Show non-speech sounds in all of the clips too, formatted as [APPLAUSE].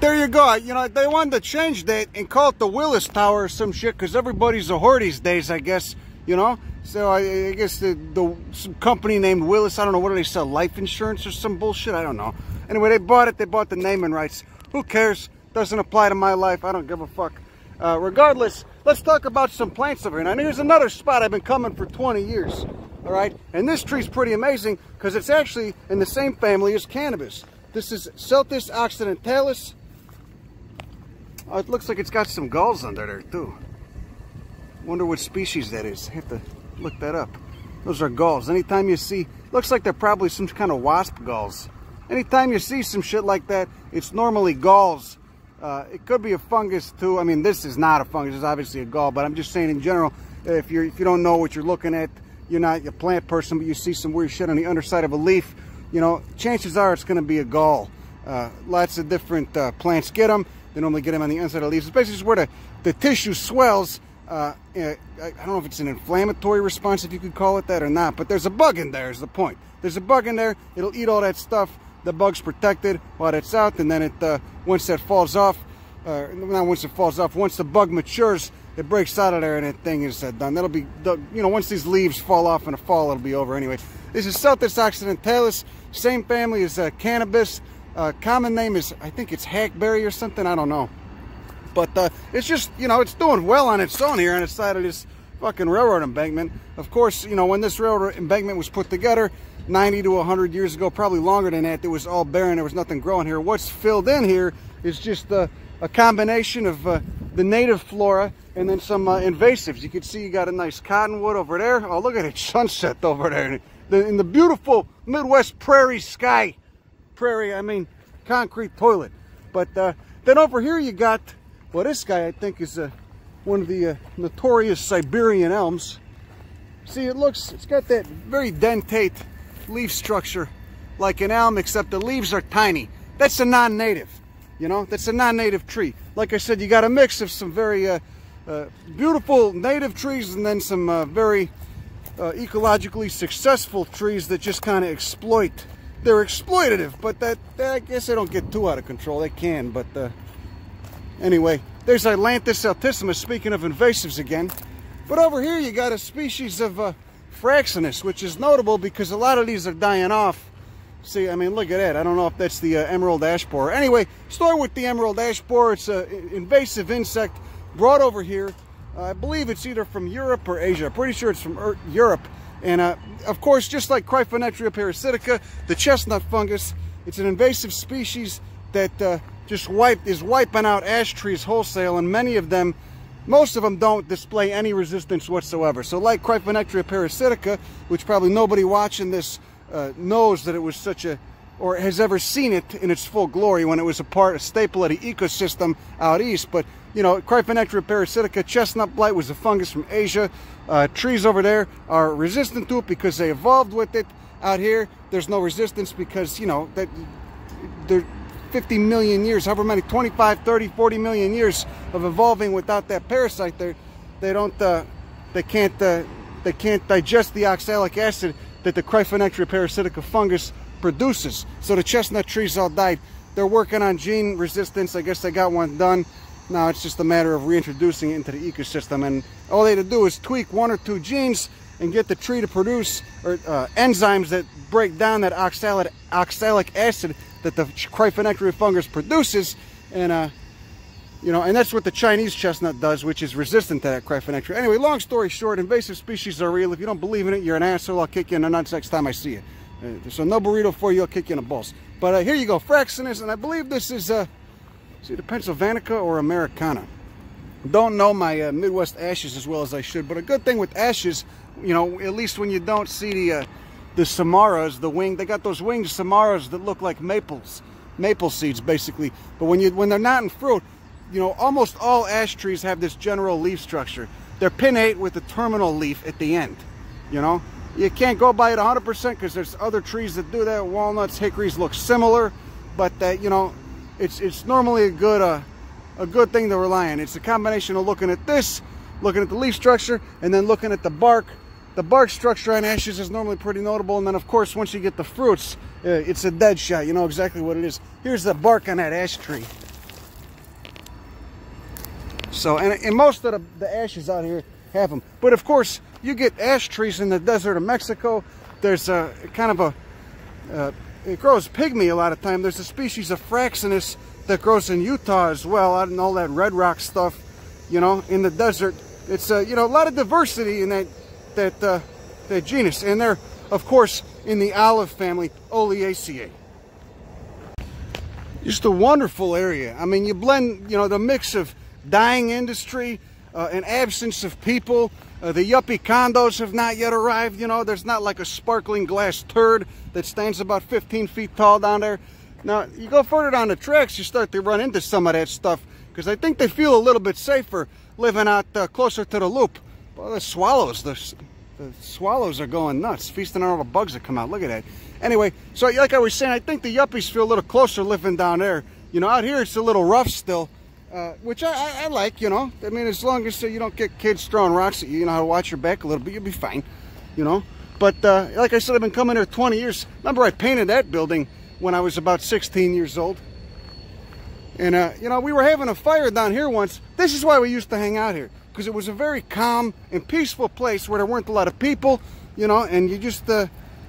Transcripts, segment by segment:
there you go. You know, they wanted to change that and call it the Willis Tower or some shit because everybody's a whore these days, I guess, you know? So I, I guess the, the some company named Willis, I don't know, what do they sell, life insurance or some bullshit? I don't know. Anyway, they bought it, they bought the naming rights. Who cares? Doesn't apply to my life. I don't give a fuck. Uh, regardless, let's talk about some plants over here. Now, here's another spot I've been coming for 20 years, all right? And this tree's pretty amazing because it's actually in the same family as cannabis. This is Celtis occidentalis. Oh, it looks like it's got some galls under there, too. Wonder what species that is. I have to look that up. Those are galls. Anytime you see, looks like they're probably some kind of wasp galls. Anytime you see some shit like that, it's normally galls. Uh, it could be a fungus too. I mean, this is not a fungus. It's obviously a gall, but I'm just saying in general, if you're if you don't know what you're looking at, you're not a plant person, but you see some weird shit on the underside of a leaf, you know, chances are it's going to be a gall. Uh, lots of different uh, plants get them. They normally get them on the inside of leaves. It's basically where the, the tissue swells. Uh, I don't know if it's an inflammatory response, if you could call it that or not, but there's a bug in there is the point. There's a bug in there. It'll eat all that stuff. The bug's protected while it's out, and then it uh, once that falls off, uh, not once it falls off, once the bug matures, it breaks out of there and that thing is uh, done. That'll be, you know, once these leaves fall off in the fall, it'll be over anyway. This is Celtis occidentalis, same family as uh, cannabis. Uh, common name is, I think it's hackberry or something, I don't know. But uh, it's just, you know, it's doing well on its own here on the side of this fucking railroad embankment. Of course, you know, when this railroad embankment was put together, 90 to 100 years ago, probably longer than that, it was all barren, there was nothing growing here. What's filled in here is just uh, a combination of uh, the native flora and then some uh, invasives. You can see you got a nice cottonwood over there. Oh, look at it, [LAUGHS] sunset over there. The, in the beautiful Midwest prairie sky. Prairie, I mean, concrete toilet. But uh, then over here you got, well, this guy I think is uh, one of the uh, notorious Siberian elms. See, it looks, it's got that very dentate leaf structure like an elm, except the leaves are tiny. That's a non-native. You know, that's a non-native tree. Like I said, you got a mix of some very uh, uh, beautiful native trees and then some uh, very uh, ecologically successful trees that just kind of exploit. They're exploitative, but that, that, I guess they don't get too out of control. They can, but uh, anyway, there's Ailanthus altissimus, speaking of invasives again. But over here you got a species of uh, fraxinus, which is notable because a lot of these are dying off See, I mean, look at that. I don't know if that's the uh, emerald ash borer. Anyway, start with the emerald ash borer. It's an invasive insect brought over here. Uh, I believe it's either from Europe or Asia. Pretty sure it's from Europe. And uh, of course, just like Cryphonectria parasitica, the chestnut fungus, it's an invasive species that uh, just wipe, is wiping out ash trees wholesale, and many of them, most of them don't display any resistance whatsoever. So like Cryphonectria parasitica, which probably nobody watching this uh, knows that it was such a, or has ever seen it in its full glory when it was a part, a staple of the ecosystem out east. But, you know, Cryphonectria parasitica, chestnut blight was a fungus from Asia. Uh, trees over there are resistant to it because they evolved with it. Out here, there's no resistance because, you know, that they're 50 million years, however many, 25, 30, 40 million years of evolving without that parasite. They they don't, uh, they can't, uh, they can't digest the oxalic acid that the Cryphonectria parasitica fungus produces. So the chestnut trees all died. They're working on gene resistance. I guess they got one done. Now it's just a matter of reintroducing it into the ecosystem. And all they had to do is tweak one or two genes and get the tree to produce or, uh, enzymes that break down that oxalic, oxalic acid that the Cryphonectria fungus produces. And uh, you know, and that's what the Chinese chestnut does, which is resistant to that Cryphonectria. Anyway, long story short, invasive species are real. If you don't believe in it, you're an asshole. I'll kick you in the nuts next time I see you. Uh, so no burrito for you, I'll kick you in the balls. But uh, here you go, Fraxinus, and I believe this is, uh, see the Pennsylvanica or Americana. Don't know my uh, Midwest ashes as well as I should, but a good thing with ashes, you know, at least when you don't see the, uh, the samaras, the wing, they got those winged samaras that look like maples, maple seeds basically. But when you when they're not in fruit, you know, almost all ash trees have this general leaf structure. They're pinnate with a terminal leaf at the end, you know. You can't go by it 100% because there's other trees that do that. Walnuts, hickories look similar, but that, you know, it's it's normally a good uh, a good thing to rely on. It's a combination of looking at this, looking at the leaf structure, and then looking at the bark. The bark structure on ashes is normally pretty notable, and then of course once you get the fruits, uh, it's a dead shot. You know exactly what it is. Here's the bark on that ash tree. So, and, and most of the, the ashes out here have them. But of course, you get ash trees in the desert of Mexico. There's a kind of a, uh, it grows pygmy a lot of time. There's a species of Fraxinus that grows in Utah as well, out in all that red rock stuff, you know, in the desert. It's, uh, you know, a lot of diversity in that, that, uh, that genus. And they're, of course, in the olive family, Oleaceae. Just a wonderful area. I mean, you blend, you know, the mix of dying industry, uh, an absence of people. Uh, the yuppie condos have not yet arrived. You know, there's not like a sparkling glass turd that stands about 15 feet tall down there. Now, you go further down the tracks, you start to run into some of that stuff because I think they feel a little bit safer living out uh, closer to the loop. Well, the swallows, the, the swallows are going nuts, feasting on all the bugs that come out. Look at that. Anyway, so like I was saying, I think the yuppies feel a little closer living down there. You know, out here it's a little rough still. Uh, which I, I, I, like, you know. I mean, as long as uh, you don't get kids throwing rocks at you, you know how to watch your back a little bit, you'll be fine, you know. But uh, like I said, I've been coming here 20 years. Remember, I painted that building when I was about 16 years old. And, uh, you know, we were having a fire down here once. This is why we used to hang out here. Because it was a very calm and peaceful place where there weren't a lot of people, you know, and you just, uh,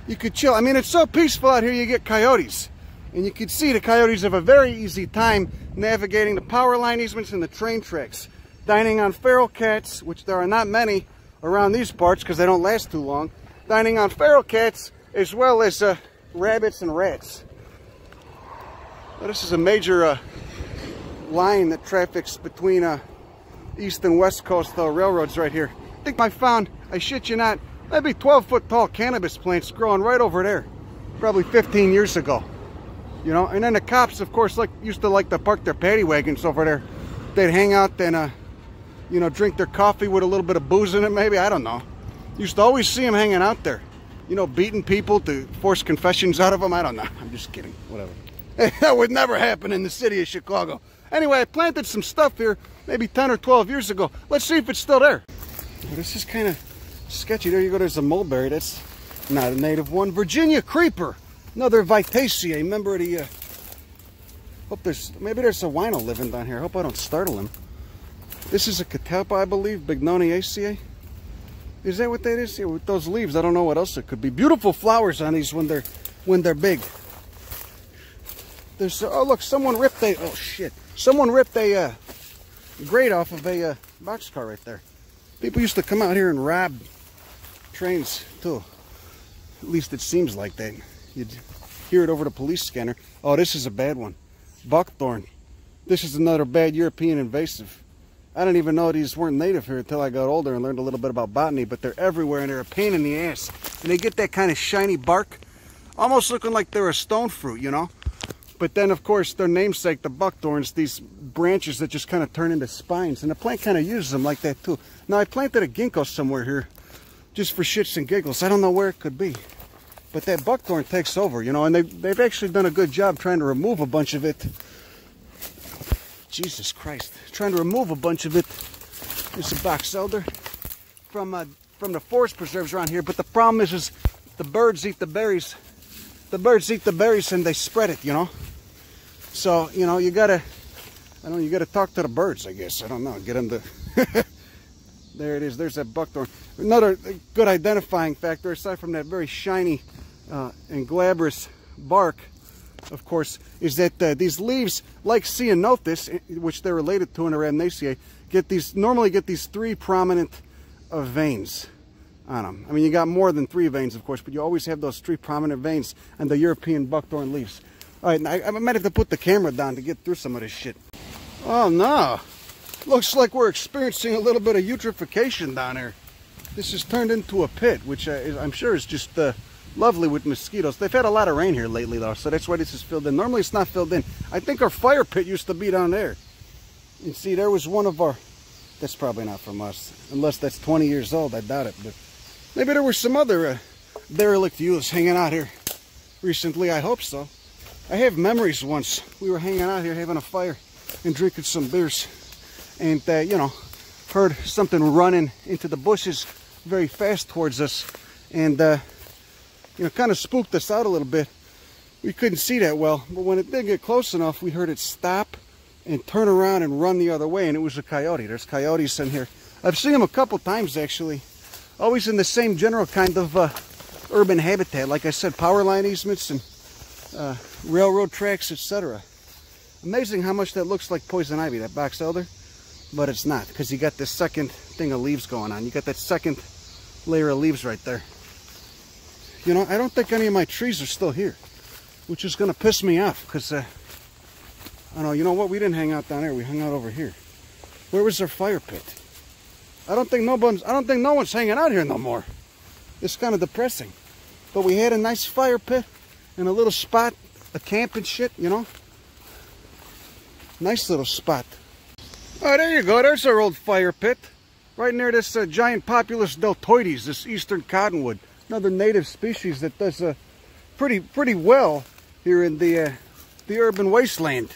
you could chill. I mean, it's so peaceful out here, you get coyotes. And you can see the coyotes have a very easy time navigating the power line easements and the train tracks. Dining on feral cats, which there are not many around these parts because they don't last too long. Dining on feral cats as well as uh, rabbits and rats. This is a major uh, line that traffics between uh, east and west coast uh, railroads right here. I think I found, I shit you not, maybe 12 foot tall cannabis plants growing right over there. Probably 15 years ago you know and then the cops of course like used to like to park their paddy wagons over there they'd hang out and uh you know drink their coffee with a little bit of booze in it maybe i don't know used to always see him hanging out there you know beating people to force confessions out of them i don't know. I'm just kidding. Whatever. [LAUGHS] That would never happen in the city of chicago. Anyway i planted some stuff here maybe 10 or 12 years ago. Let's see if it's still there. This is kind of sketchy. There you go. There's a mulberry. That's not a native one. Virginia creeper. Another Vitaceae, member of the, uh, hope there's, maybe there's a wino living down here. I hope I don't startle him. This is a catalpa, I believe, Bignoniaceae. Is that what that is? Yeah, with those leaves, I don't know what else it could be. Beautiful flowers on these when they're, when they're big. There's, oh look, someone ripped a, oh shit. Someone ripped a uh, grate off of a uh, boxcar right there. People used to come out here and rob trains too. At least it seems like that. You'd hear it over the police scanner. Oh, this is a bad one. Buckthorn. This is another bad European invasive. I didn't even know these weren't native here until I got older and learned a little bit about botany, but they're everywhere and they're a pain in the ass. And they get that kind of shiny bark, almost looking like they're a stone fruit, you know? But then, of course, their namesake, the buckthorns, these branches that just kind of turn into spines. And the plant kind of uses them like that, too. Now, I planted a ginkgo somewhere here just for shits and giggles. I don't know where it could be. But that buckthorn takes over, you know, and they've, they've actually done a good job trying to remove a bunch of it. Jesus Christ. Trying to remove a bunch of it. There's a box elder from, uh, from the forest preserves around here. But the problem is, is the birds eat the berries. The birds eat the berries and they spread it, you know. So, you know, you gotta, I don't know, you gotta talk to the birds, I guess. I don't know, get them to... [LAUGHS] there it is, there's that buckthorn. Another good identifying factor, aside from that very shiny uh, and glabrous bark, of course, is that uh, these leaves, like Ceanothus, which they're related to in Rhamnaceae, get these normally get these three prominent uh, veins on them. I mean, you got more than three veins, of course, but you always have those three prominent veins on the European buckthorn leaves. All right, I, I might have to put the camera down to get through some of this shit. Oh, no. Looks like we're experiencing a little bit of eutrophication down here. This has turned into a pit, which uh, I'm sure is just uh, lovely with mosquitoes. They've had a lot of rain here lately, though, so that's why this is filled in. Normally, it's not filled in. I think our fire pit used to be down there. You see, there was one of our... That's probably not from us, unless that's 20 years old. I doubt it, but maybe there were some other uh, derelict youths hanging out here recently. I hope so. I have memories once. We were hanging out here having a fire and drinking some beers. And, uh, you know, heard something running into the bushes very fast towards us. And, uh, you know, kind of spooked us out a little bit. We couldn't see that well, but when it did get close enough, we heard it stop and turn around and run the other way, and it was a coyote. There's coyotes in here. I've seen them a couple times, actually. Always in the same general kind of uh, urban habitat. Like I said, power line easements and uh, railroad tracks, etc. Amazing how much that looks like poison ivy, that box elder. But it's not, because you got this second thing of leaves going on. You got that second layer of leaves right there. You know, I don't think any of my trees are still here, which is going to piss me off, because, uh, I know, you know what? We didn't hang out down there. We hung out over here. Where was their fire pit? I don't think nobody's, I don't think no one's hanging out here no more. It's kind of depressing. But we had a nice fire pit and a little spot, a camp and shit, you know. Nice little spot. Oh, there you go. There's our old fire pit. Right near this uh, giant Populus deltoides, this eastern cottonwood. Another native species that does uh, pretty pretty well here in the uh, the urban wasteland.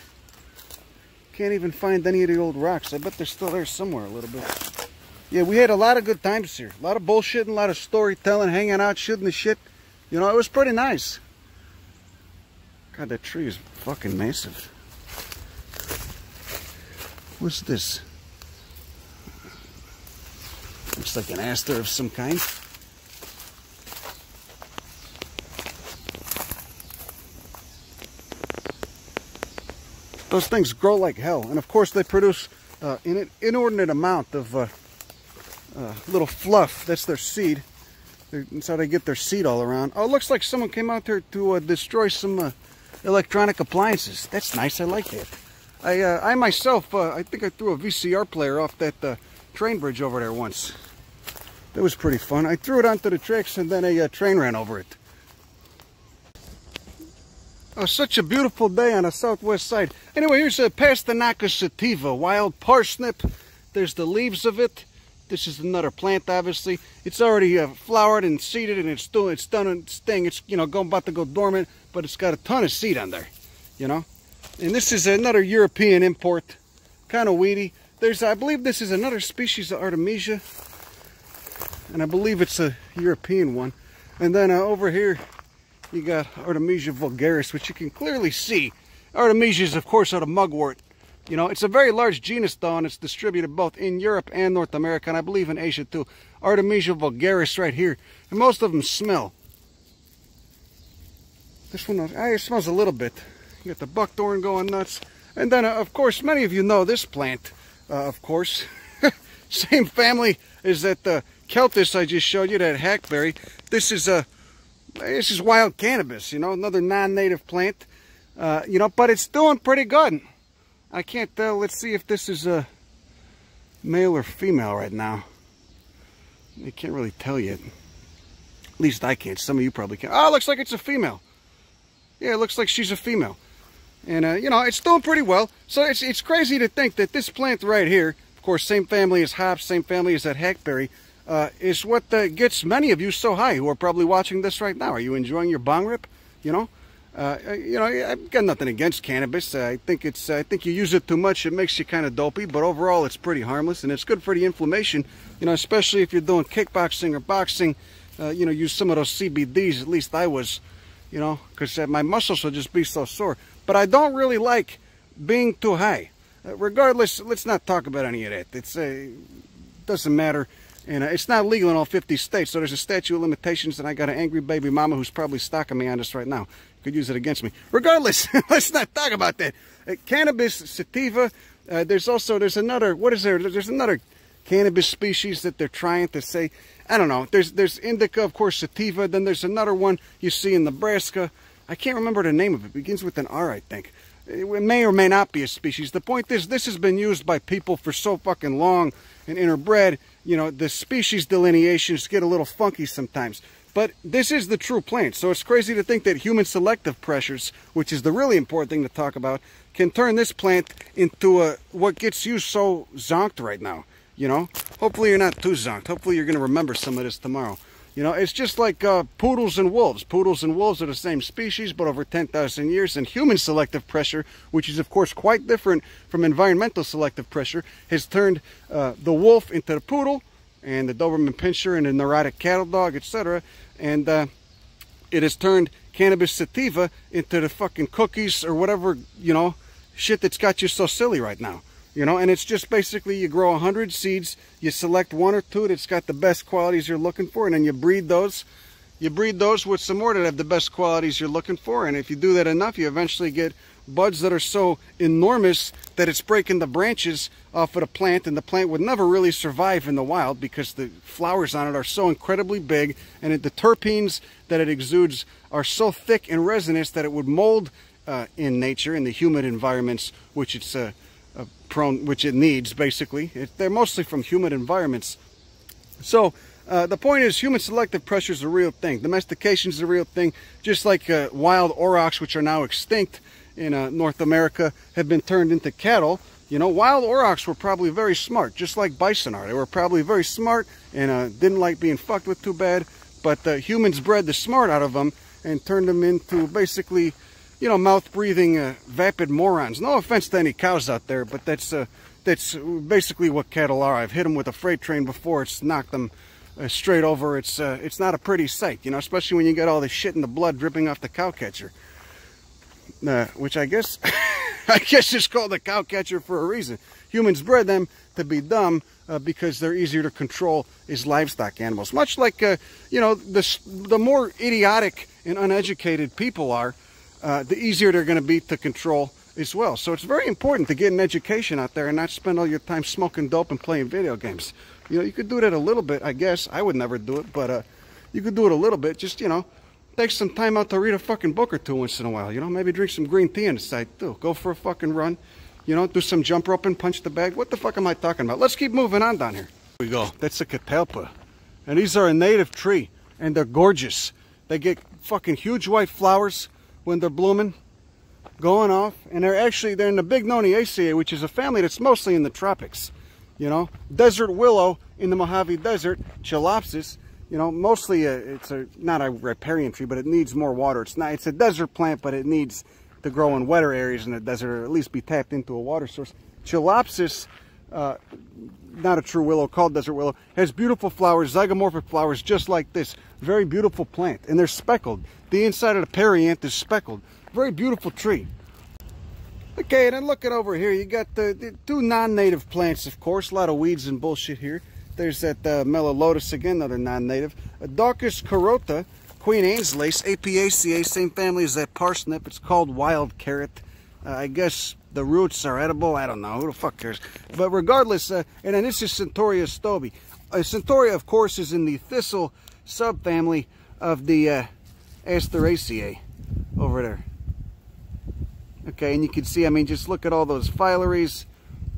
Can't even find any of the old rocks. I bet they're still there somewhere a little bit. Yeah, we had a lot of good times here. A lot of bullshitting, a lot of storytelling, hanging out, shooting the shit. You know, it was pretty nice. God, that tree is fucking massive. What's this? Looks like an aster of some kind. Those things grow like hell. And of course they produce uh, an inordinate amount of uh, uh, little fluff. That's their seed. That's how they get their seed all around. Oh, it looks like someone came out there to uh, destroy some uh, electronic appliances. That's nice. I like that. I, uh, I myself, I think I threw a VCR player off that train bridge over there once. That was pretty fun. I threw it onto the tracks and then a train ran over it. Oh, such a beautiful day on the southwest side. Anyway, here's a Pastinaca sativa, wild parsnip. There's the leaves of it. This is another plant, obviously. It's already uh, flowered and seeded, and it's doing, it's done its thing. It's you know going about to go dormant, but it's got a ton of seed on there, you know. And this is another European import, kind of weedy. There's, I believe this is another species of Artemisia. And I believe it's a European one. And then uh, over here, you got Artemisia vulgaris, which you can clearly see. Artemisia is, of course, out of mugwort. You know, it's a very large genus, though, and it's distributed both in Europe and North America, and I believe in Asia, too. Artemisia vulgaris right here. And most of them smell. This one, ah, it smells a little bit. You got the buckthorn going nuts. And then, uh, of course, many of you know this plant, uh, of course. [LAUGHS] Same family as that uh, Celtis I just showed you, that hackberry. This is a, uh, this is wild cannabis, you know, another non-native plant. Uh, you know, but it's doing pretty good. I can't tell. Let's see if this is a male or female right now. I can't really tell yet. At least I can't. Some of you probably can. Oh, looks like it's a female. Yeah, it looks like she's a female. And, uh, you know, it's doing pretty well. So it's, it's crazy to think that this plant right here, of course, same family as hops, same family as that hackberry, uh, is what uh, gets many of you so high who are probably watching this right now. Are you enjoying your bong rip? You know? Uh, uh you know, I've got nothing against cannabis. I think it's, I think you use it too much, it makes you kind of dopey, but overall it's pretty harmless and it's good for the inflammation, you know, especially if you're doing kickboxing or boxing, uh, you know, use some of those CBDs, at least I was, you know, because uh, my muscles will just be so sore. But I don't really like being too high. Uh, regardless, let's not talk about any of that. It's uh, doesn't matter. And uh, it's not legal in all 50 states, so there's a statute of limitations, and I got an angry baby mama who's probably stalking me on this right now. Could use it against me. Regardless, [LAUGHS] let's not talk about that. Uh, cannabis sativa, uh, there's also, there's another, what is there? There's another cannabis species that they're trying to say, I don't know. There's, there's indica, of course, sativa. Then there's another one you see in Nebraska. I can't remember the name of it. it begins with an R, I think. It may or may not be a species. The point is, this has been used by people for so fucking long and interbred. You know, the species delineations get a little funky sometimes. But this is the true plant. So it's crazy to think that human selective pressures, which is the really important thing to talk about, can turn this plant into a what gets you so zonked right now. You know, hopefully you're not too zonked. Hopefully you're going to remember some of this tomorrow. You know, it's just like uh, poodles and wolves. Poodles and wolves are the same species, but over 10,000 years. And human selective pressure, which is, of course, quite different from environmental selective pressure, has turned uh, the wolf into the poodle, and the Doberman Pinscher and the neurotic cattle dog, etc. And uh, it has turned cannabis sativa into the fucking cookies or whatever, you know, shit that's got you so silly right now. You know, and it's just basically you grow 100 seeds, you select one or two that's got the best qualities you're looking for, and then you breed those. You breed those with some more that have the best qualities you're looking for, and if you do that enough, you eventually get buds that are so enormous that it's breaking the branches off of the plant, and the plant would never really survive in the wild because the flowers on it are so incredibly big, and the terpenes that it exudes are so thick and resinous that it would mold uh, in nature, in the humid environments, which it's uh, prone, which it needs basically. It, they're mostly from humid environments. So uh, the point is human selective pressure is a real thing. Domestication is a real thing. Just like uh, wild aurochs, which are now extinct in uh, North America, have been turned into cattle. You know, wild aurochs were probably very smart, just like bison are. They were probably very smart and uh, didn't like being fucked with too bad. But humans bred the smart out of them and turned them into basically you know, mouth-breathing uh, vapid morons. No offense to any cows out there, but that's uh, that's basically what cattle are. I've hit them with a freight train before. It's knocked them uh, straight over. It's uh, it's not a pretty sight, you know, especially when you get all the shit in the blood dripping off the cow catcher. Uh, which I guess, [LAUGHS] I guess is called a cow catcher for a reason. Humans bred them to be dumb uh, because they're easier to control as livestock animals. Much like, you know, the, the more idiotic and uneducated people are, uh, the easier they're going to be to control as well. So it's very important to get an education out there and not spend all your time smoking dope and playing video games. You know, you could do that a little bit, I guess. I would never do it, but uh, you could do it a little bit. Just, you know, take some time out to read a fucking book or two once in a while. You know, maybe drink some green tea on the side too. Go for a fucking run. You know, do some jump rope and punch the bag. What the fuck am I talking about? Let's keep moving on down here. Here we go. That's a catalpa. And these are a native tree. And they're gorgeous. They get fucking huge white flowers when they're blooming, going off. And they're actually, they're in the Bignoniaceae, which is a family that's mostly in the tropics. You know, desert willow in the Mojave Desert, Chilopsis, you know, mostly a, it's a, not a riparian tree, but it needs more water. It's not, it's a desert plant, but it needs to grow in wetter areas in the desert or at least be tapped into a water source. Chilopsis, uh, not a true willow, called desert willow, has beautiful flowers, zygomorphic flowers just like this. Very beautiful plant, and they're speckled. The inside of the perianth is speckled. Very beautiful tree. Okay, and then looking over here, you got the, the two non-native plants, of course. A lot of weeds and bullshit here. There's that uh, Lotus again, another non-native. A Daucus carota, Queen Anne's lace, Apiaceae, same family as that parsnip. It's called wild carrot. Uh, I guess the roots are edible. I don't know. Who the fuck cares? But regardless, uh, and then this is Centaurea stoebe. Uh, Centaurea, of course, is in the thistle subfamily of the uh, Asteraceae over there. Okay, and you can see, I mean, just look at all those phyllaries,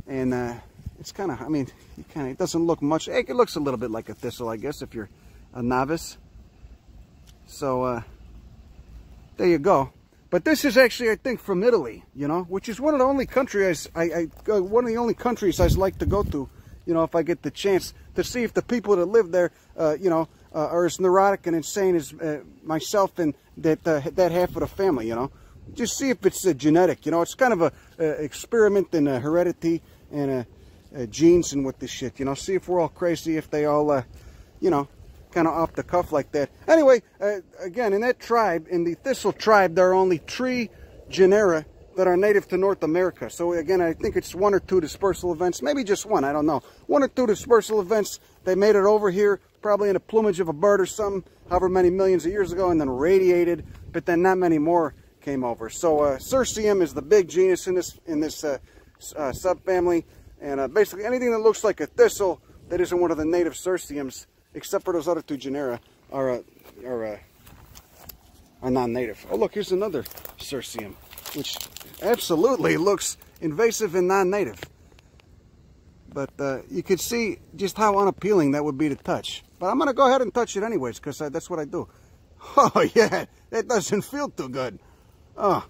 and uh, it's kind of, I mean, kind of, it doesn't look much. It looks a little bit like a thistle, I guess, if you're a novice. So, uh, there you go. But this is actually, I think, from Italy, you know, which is one of the only countries I, I, uh, one of the only countries I'd like to go to, you know, if I get the chance to see if the people that live there, uh, you know, uh, are as neurotic and insane as uh, myself and that uh, that half of the family, you know. Just see if it's uh, genetic, you know. It's kind of a, a experiment in heredity and genes and with this shit, you know. See if we're all crazy, if they all, you know, kind of off the cuff like that. Anyway, again, in that tribe, in the thistle tribe, there are only three genera that are native to North America. So again, I think it's one or two dispersal events, maybe just one, I don't know. One or two dispersal events, they made it over here, probably in the plumage of a bird or something, however many millions of years ago, and then radiated, but then not many more came over. So uh, Cirsium is the big genus in this in this uh, uh, subfamily, and uh, basically anything that looks like a thistle that isn't one of the native Cirsiums, except for those other two genera, are uh, are, uh, are non-native. Oh look, here's another Cirsium, which absolutely looks invasive and non-native. But uh, you could see just how unappealing that would be to touch. But I'm going to go ahead and touch it anyways, because that's what I do. [LAUGHS] Oh, yeah, that doesn't feel too good. Oh,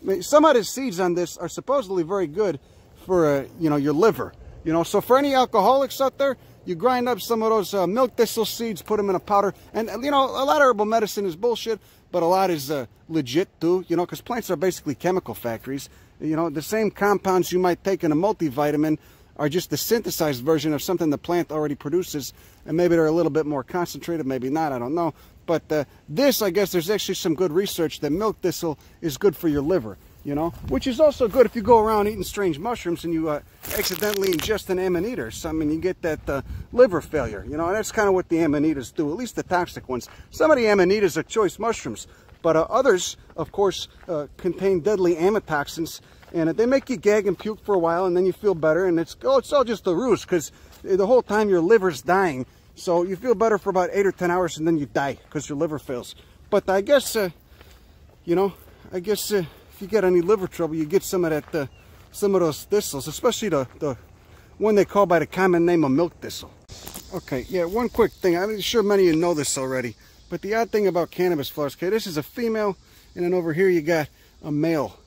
I mean, some of the seeds on this are supposedly very good for, uh, you know, your liver. You know, so for any alcoholics out there, you grind up some of those uh, milk thistle seeds, put them in a powder. And, you know, a lot of herbal medicine is bullshit, but a lot is uh, legit too, you know, because plants are basically chemical factories. You know, the same compounds you might take in a multivitamin are just the synthesized version of something the plant already produces. And maybe they're a little bit more concentrated, maybe not, I don't know. But uh, this, I guess, there's actually some good research that milk thistle is good for your liver. You know, which is also good if you go around eating strange mushrooms and you uh, accidentally ingest an amanita or something, you get that uh, liver failure, you know, and that's kind of what the amanitas do, at least the toxic ones. Some of the amanitas are choice mushrooms, but uh, others, of course, uh, contain deadly amatoxins, and they make you gag and puke for a while, and then you feel better, and it's, oh, it's all just a ruse, because the whole time your liver's dying, so you feel better for about eight or ten hours, and then you die, because your liver fails. But I guess, uh, you know, I guess uh, if you get any liver trouble, you get some of that, uh, some of those thistles, especially the, the one they call by the common name of milk thistle. Okay, yeah, one quick thing. I'm sure many of you know this already, but the odd thing about cannabis flowers, okay, this is a female, and then over here you got a male,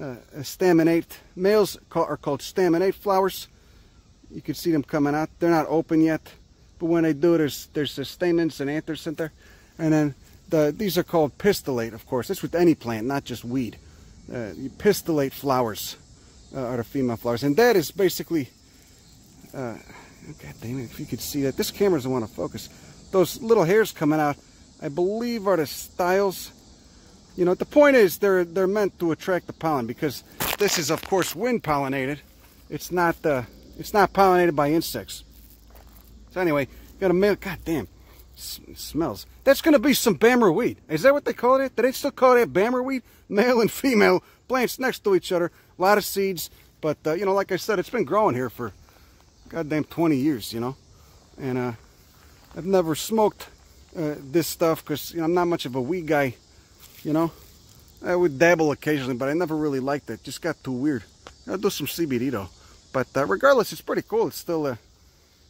uh, a staminate. Males are called staminate flowers. You can see them coming out. They're not open yet, but when they do, there's there's the stamens and anthers in there. And then the, these are called pistillate, of course. That's with any plant, not just weed uh, pistillate flowers uh, are the female flowers. And that is basically, uh, God damn it, if you could see that. This camera doesn't want to focus. Those little hairs coming out, I believe are the styles. You know, the point is they're they're meant to attract the pollen because this is, of course, wind pollinated. It's not uh, it's not pollinated by insects. So anyway, got a male. God damn, smells. That's going to be some Bammer weed. Is that what they call it? Do they still call that Bammer weed? Male and female plants next to each other. A lot of seeds. But, uh, you know, like I said, it's been growing here for goddamn 20 years, you know. And uh, I've never smoked uh, this stuff because you know, I'm not much of a weed guy, you know. I would dabble occasionally, but I never really liked it. Just got too weird. I'll do some CBD though. But uh, regardless, it's pretty cool. It's still uh,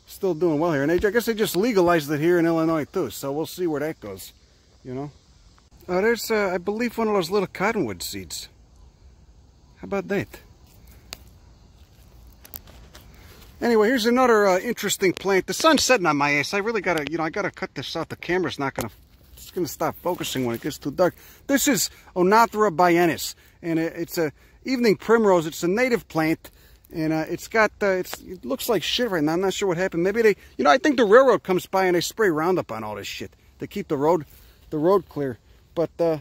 still doing well here. And I guess they just legalized it here in Illinois too. So we'll see where that goes, you know. Uh, there's, uh, I believe, one of those little cottonwood seeds. How about that? Anyway, here's another uh, interesting plant. The sun's setting on my ass. I really gotta, you know, I gotta cut this out. The camera's not gonna, it's gonna stop focusing when it gets too dark. This is Oenothera biennis, and it's a evening primrose. It's a native plant and uh, it's got uh, it's it looks like shit right now. I'm not sure what happened. Maybe they, you know, I think the railroad comes by and they spray Roundup on all this shit to keep the road, the road clear. But uh,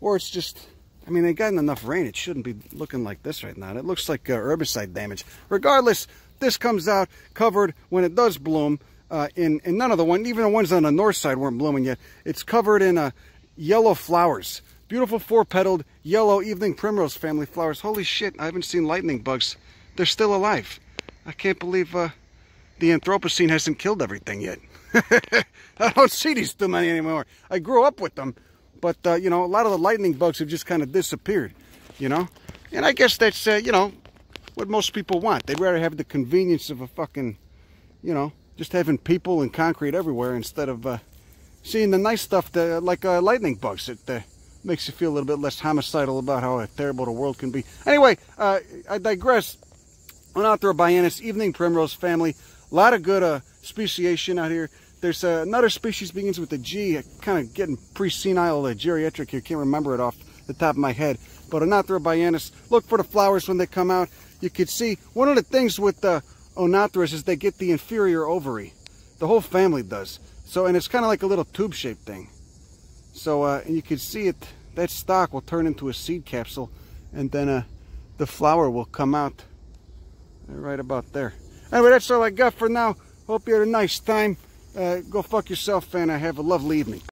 or it's just, I mean, they gotten enough rain. It shouldn't be looking like this right now. It looks like uh, herbicide damage. Regardless, this comes out covered when it does bloom. Uh, in in none of the one, even the ones on the north side weren't blooming yet. It's covered in uh, yellow flowers. Beautiful four-petaled yellow evening primrose family flowers. Holy shit, I haven't seen lightning bugs they're still alive. I can't believe uh, the Anthropocene hasn't killed everything yet. [LAUGHS] I don't see these too many anymore. I grew up with them, but, uh, you know, a lot of the lightning bugs have just kind of disappeared, you know? And I guess that's, uh, you know, what most people want. They'd rather have the convenience of a fucking, you know, just having people and concrete everywhere instead of uh, seeing the nice stuff that, like uh, lightning bugs. It uh, makes you feel a little bit less homicidal about how terrible the world can be. Anyway, uh, I digress. Biennis, evening primrose family. A lot of good uh, speciation out here. There's uh, another species begins with a G. Kind of getting pre-senile uh, geriatric here. Can't remember it off the top of my head. But Oenothera biennis. Look for the flowers when they come out. You could see one of the things with the uh, is they get the inferior ovary. The whole family does. So, and it's kind of like a little tube-shaped thing. So, uh, and you can see it. That stalk will turn into a seed capsule, and then uh, the flower will come out right about there. Anyway, that's all I got for now. Hope you had a nice time. Uh, go fuck yourself and uh, have a lovely evening.